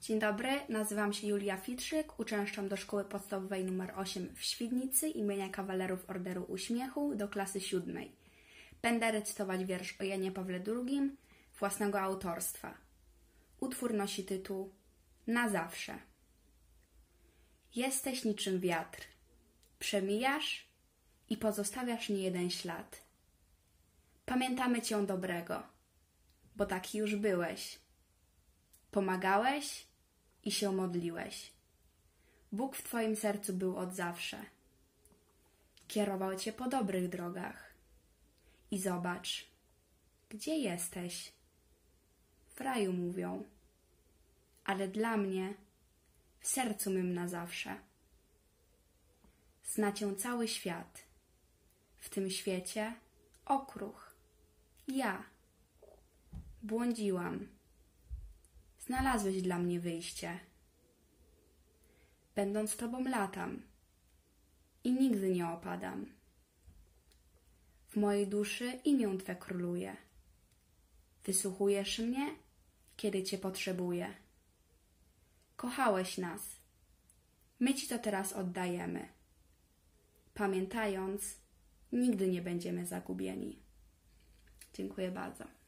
Dzień dobry, nazywam się Julia Fitrzyk, uczęszczam do szkoły podstawowej nr 8 w Świdnicy imienia kawalerów Orderu Uśmiechu do klasy siódmej. Będę recytować wiersz o Janie Pawle II własnego autorstwa. Utwór nosi tytuł Na zawsze. Jesteś niczym wiatr. Przemijasz i pozostawiasz niejeden ślad. Pamiętamy cię dobrego, bo taki już byłeś. Pomagałeś i się modliłeś. Bóg w Twoim sercu był od zawsze. Kierował Cię po dobrych drogach. I zobacz, gdzie jesteś? W raju mówią, ale dla mnie w sercu mym na zawsze. Zna Cię cały świat. W tym świecie okruch. Ja. Błądziłam znalazłeś dla mnie wyjście. Będąc Tobą latam i nigdy nie opadam. W mojej duszy imię Twe króluje. Wysłuchujesz mnie, kiedy Cię potrzebuję. Kochałeś nas. My Ci to teraz oddajemy. Pamiętając, nigdy nie będziemy zagubieni. Dziękuję bardzo.